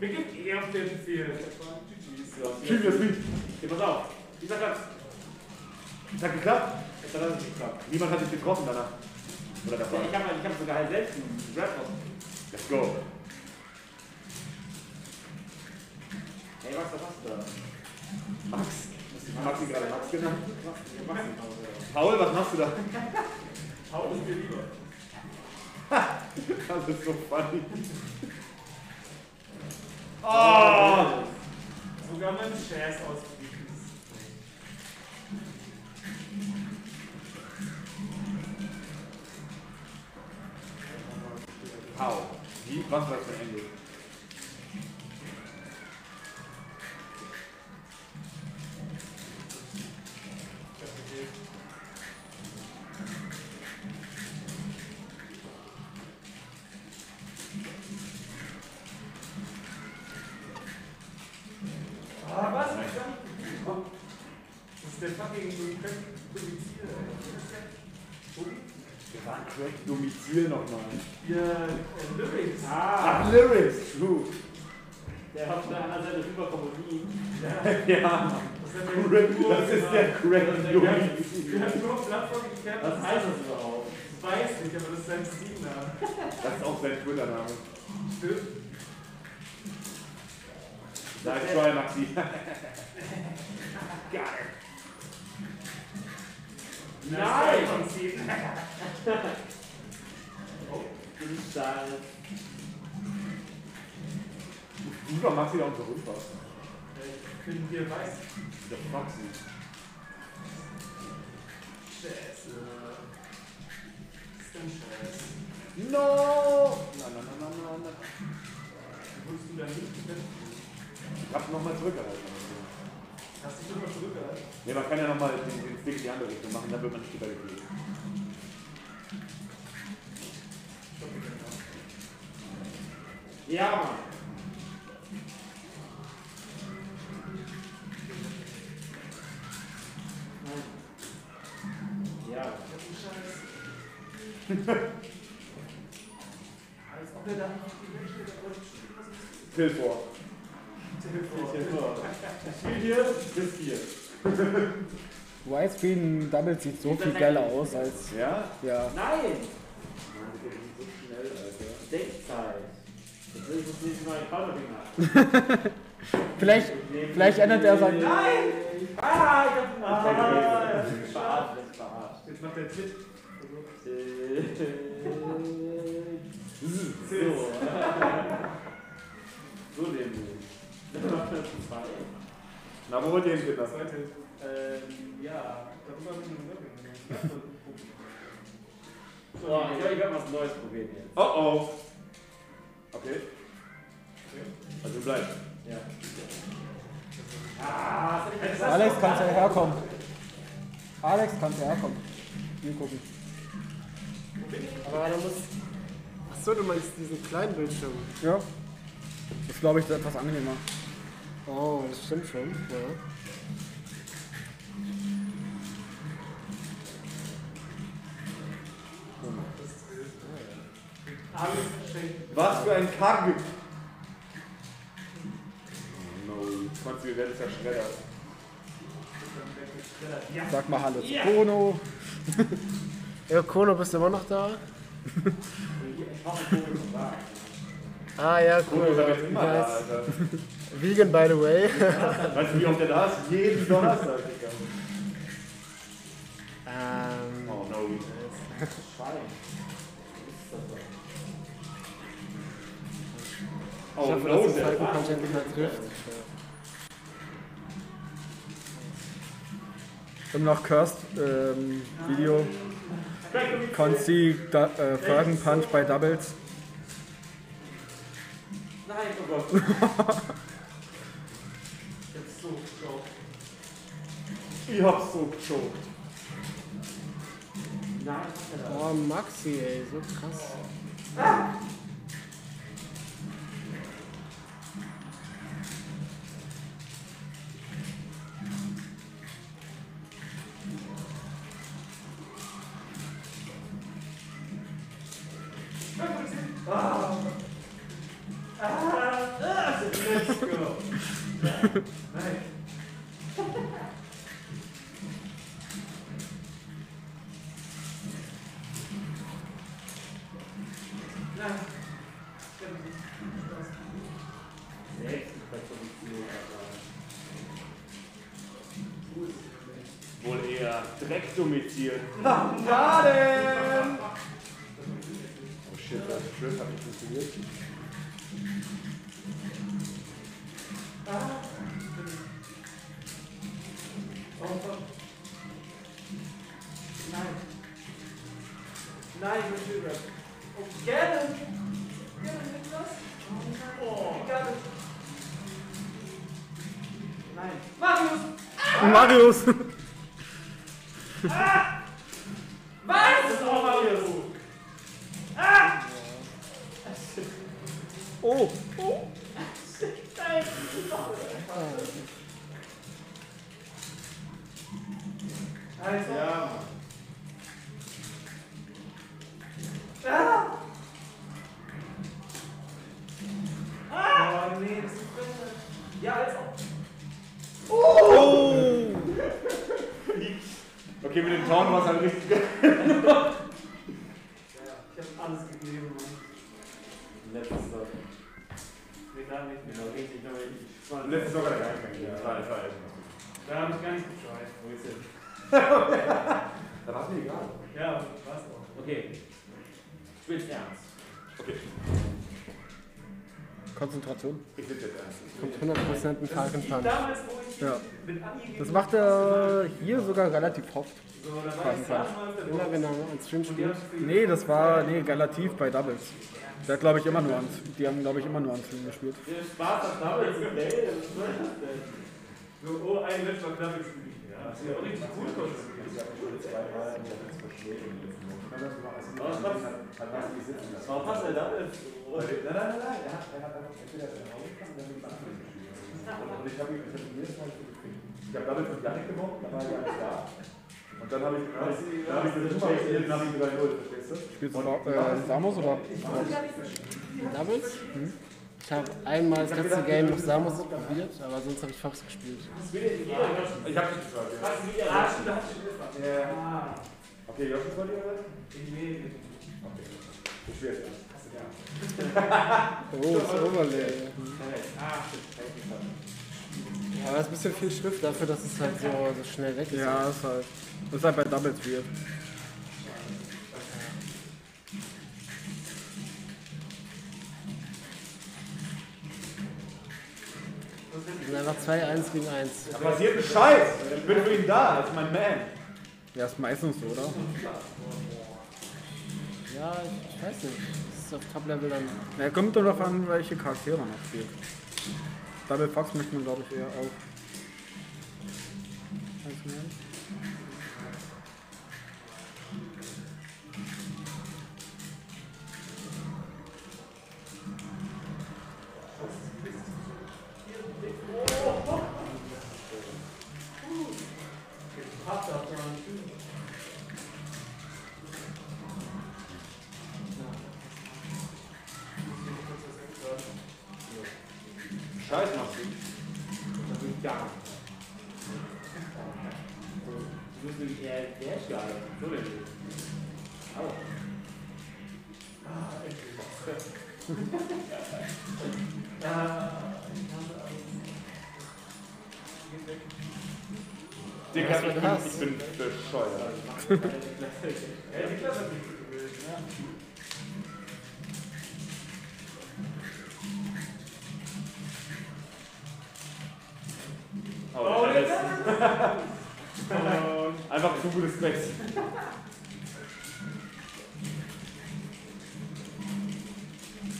Mir gibt eher auf den Ziel. Schieb das nicht. Geh, pass auf. Dieser Platz. Das hat geklappt. Jetzt hat nicht geklappt. Niemand hat sich getroffen danach. Oder Ja, davor. Ich habe ich hab sogar halt selbst einen raus. Let's go. Hey, Max, was hast du da? Max. Hast Maxi gerade Max genannt? Ich hab Max nicht raus. Paul, was machst du da? Hau es dir lieber. Das ist so funny. Oh! Sogar mein Jazz ausgewichen. How? Wie? Was war das für ein Engel? Ah, was? Das ist der fucking Domizil, Wir waren Crack Domizil nochmal. Ihr äh, Lyrics. Ah, Ach, Lyrics, true. der hat auf der anderen Seite rüber Kommunie. Ja, Das ist der Crack, das ist der Crack Domizil. Wir haben nur auf Plattform gekämpft. Was heißt das überhaupt? Ich weiß nicht, aber das ist sein Steam-Name. Das ist auch sein Twitter-Name. Stimmt. Nice try, Maxi. Geil. Nein! Nein! Von Steam. Oh. Du doch Maxi da unten runter. Ich bin hier weiß. Der Maxi. Scheiße. Ist denn Scheiße? No! Nein, nein, nein, nein, nein. Wo holst du da nicht? Ich hab nochmal zurückgehalten. Hast du dich immer zurückgehalten? Ne, man kann ja nochmal den, den Stick in die andere Richtung machen, dann wird man nicht übergekriegt. Ja, Mann. Ja. Als ob er da nicht die Menschen der Leute Spiel hier bis hier. Widescreen Double sieht so viel geiler aus als. Ja? Ja. Nein! Mann, der geht so schnell, Alter. Denkzeit. Jetzt will ich das nächste Mal in Kauderwing machen. Vielleicht, vielleicht ändert er sein. Nein! Ah, ich hab Ah, ah, verarscht, das ist verarscht. Jetzt macht er Zit. So. So nämlich. Zwei. Na, wo wollt ihr hin? Zweite. Ähm, ja, darüber habe ich einen Learning. So, ich glaube, ich werde was Neues probieren jetzt. Oh oh. Okay. Also bleib. Ja. Ah, Alex, kannst du herkommen? Alex, kannst du herkommen? Hier gucken. Aber da muss. Achso, du meinst diesen kleinen Bildschirm. Ja. Das glaube ich etwas angenehmer. Oh, das stimmt schon. Ja. Was für ein Kack! No, Konzi, wir werden zerschreddert. Ja. Sag mal Hallo Ja. zu Kono. Ja, Kono, bist du immer noch da? Ich hoffe, Vogel schon da. Ah, ja, cool. ist aber jetzt immer da. Alter. Vegan, by the way. Weißt du, wie oft der da ist? Jeden Donnerstag, Digga. ähm, Oh no. Schein. Oh ich hoffe, no, dass das der Falcon Punch endlich mal trifft. Im noch Cursed ähm, Video. Da, äh, Falcon Punch bei Doubles. Nein, oh Gott. Jetzt so, so. Ich hab's so gechoked. Nein, was hat er da? Oh, Maxi, ey, so krass. Nein. Nein. Wohl eher. Schade! Oh shit, das Schrift hat nicht funktioniert. Oh. Nein. Nein, Red. Oh, gerne. Gerne, Niklas. Oh, gerne. Nein. Marius! Marius! Was? Das ist auch Marius. Oh! oh. Also. Ja, Ah! Oh, nee, das ist besser. Ja, also. Oh! Okay, mit dem Town war es halt richtig geil. Ja, ich hab alles gegeben, Mann. Letztes Mal. Nee, da nicht. Genau, richtig, aber ich war Letztes sogar der Eingang. Das war, das war echt Da hab ich gar nicht gescheut. Wo ist denn? Da war es mir egal. Ja, war's auch. Okay. Spielst ernst. Okay, Konzentration. Kommt 100% ein ich Ja. Das macht er hier sogar relativ oft. Immer wenn er als Stream spielt. Nee, das war nee, relativ bei Doubles. Der hat glaube ich immer nur an, die haben glaube ich immer nur an Stream gespielt. Der Spaß denn? So, oh, ein Match war knapp gespielt. Ja, das ist ja auch richtig gut Was war passt denn da? Nein, nein, nein, nein, er hat, er hat einfach entweder den Hausgang oder mit anderen gespielt. Und ich habe ihn, ich habe ihn jedes Mal gekriegt. Ich habe damit von Janik gewonnen, da war er nicht da. Und dann habe ich, dann habe ich, dann habe ich das dann habe ich 3-0, verstehst du? Spielst du äh, Samus oder? Doubles? Ich habe einmal das letzte Game noch Samus probiert, aber sonst habe ich Fox gespielt. Ich habe nicht gefragt, ja. Okay, Josh, was wollt ihr will nicht. Okay. Ich spiele jetzt ernst. Oh, das Overlay. Ah, Ja, aber es ist ein bisschen viel Schrift dafür, dass es halt so, so schnell weg ist. Ja, ist halt. Das ist halt bei Doubles weird. Sind einfach 2-1 gegen 1. Da passiert ein Scheiß. Ich bin für ihn da, als mein Man. Ja, ist meistens so, oder? Ja, ich, weiß nicht. Das ist auf Top-Level dann. Na, kommt doch darauf an, welche Charaktere man auch spielt. Double Fox möchte man glaube ich eher auch. Dicker, Was ich bin, das? ich bin bescheuert. Ja, Niklas hat mich gewählt. Oh, Oh, Niklas! ist Specs.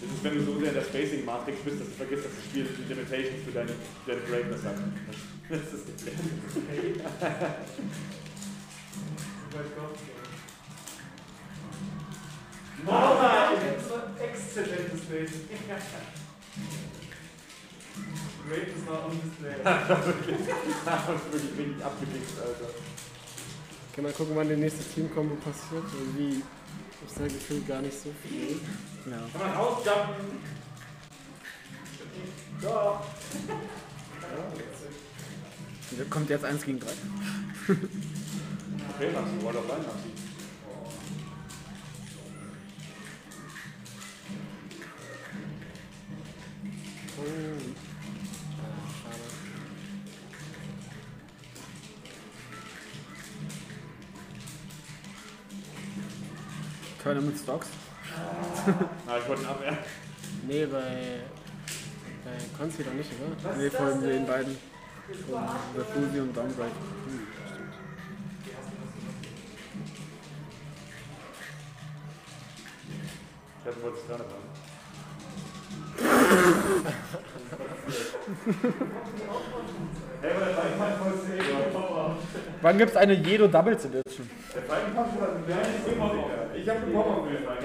Das ist, wenn du so sehr in der Spacing-Matrix bist, dass du vergisst, dass das Spiel die Limitations für deine, deine Breakers hat. Das ist das Problem. Oh nein! Das war exzellentes Spacing. Great is not on display. Das ist wirklich wenig abgewichst, Alter. Okay, mal gucken, wann die nächste Teamkombo passiert. Irgendwie ist da gefühlt gar nicht so viel. Ja. Kann man rausjumpen? Doch. Kommt jetzt 1 gegen 3. Okay, Maxi, wollt auch rein, Maxi. Tournament Stocks. Na, ich wollte ihn abwehren. Nee, bei. Bei Konzi doch nicht, oder? Nee, von den beiden. Von The Fusi und Downgrade. Ich hab wollte es dran haben. Wann gibt es eine Jedo Doubles Edition? Ich hab gewonnen.